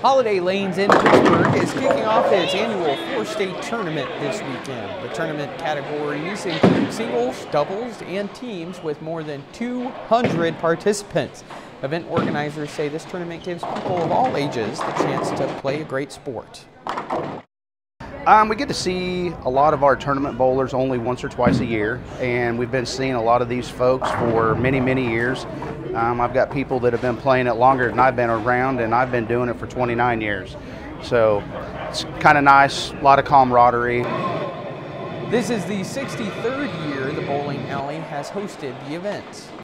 Holiday Lanes in Pittsburg is kicking off its annual four-state tournament this weekend. The tournament categories include singles, doubles, and teams with more than 200 participants. Event organizers say this tournament gives people of all ages the chance to play a great sport. Um, we get to see a lot of our tournament bowlers only once or twice a year, and we've been seeing a lot of these folks for many, many years. Um, I've got people that have been playing it longer than I've been around, and I've been doing it for 29 years. So it's kind of nice, a lot of camaraderie. This is the 63rd year the bowling alley has hosted the event.